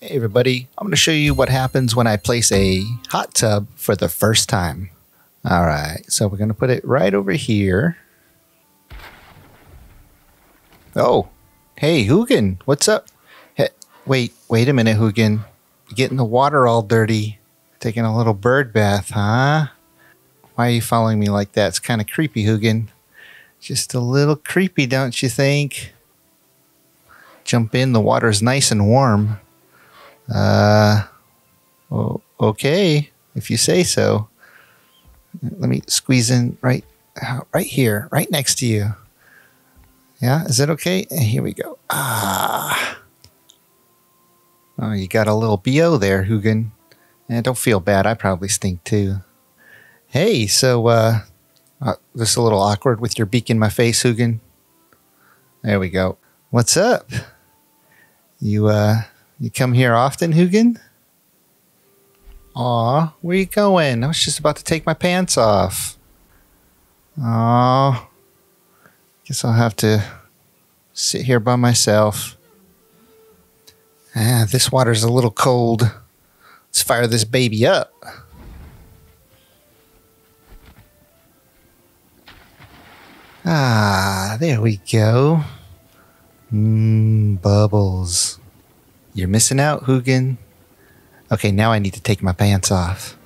Hey everybody, I'm going to show you what happens when I place a hot tub for the first time. All right, so we're going to put it right over here. Oh, hey Hugin, what's up? Hey, wait, wait a minute. You're getting the water all dirty. Taking a little bird bath, huh? Why are you following me like that? It's kind of creepy, Hugin. Just a little creepy, don't you think? Jump in, the water's nice and warm. Uh, oh, okay, if you say so. Let me squeeze in right, right here, right next to you. Yeah, is that okay? Here we go. Ah. Oh, you got a little BO there, Hugin. And don't feel bad. I probably stink too. Hey, so, uh, uh, this a little awkward with your beak in my face, Hugin. There we go. What's up? You, uh, you come here often, Hugin? Aw, where you going? I was just about to take my pants off. Aw. Guess I'll have to sit here by myself. Ah, this water's a little cold. Let's fire this baby up. Ah, there we go. Mmm, bubbles. You're missing out, Hugin. Okay, now I need to take my pants off.